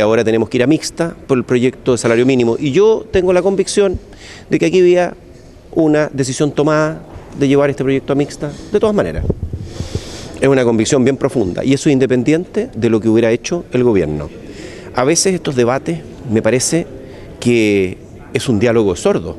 Ahora tenemos que ir a mixta por el proyecto de salario mínimo y yo tengo la convicción de que aquí había una decisión tomada de llevar este proyecto a mixta de todas maneras. Es una convicción bien profunda y eso es independiente de lo que hubiera hecho el gobierno. A veces estos debates me parece que es un diálogo sordo.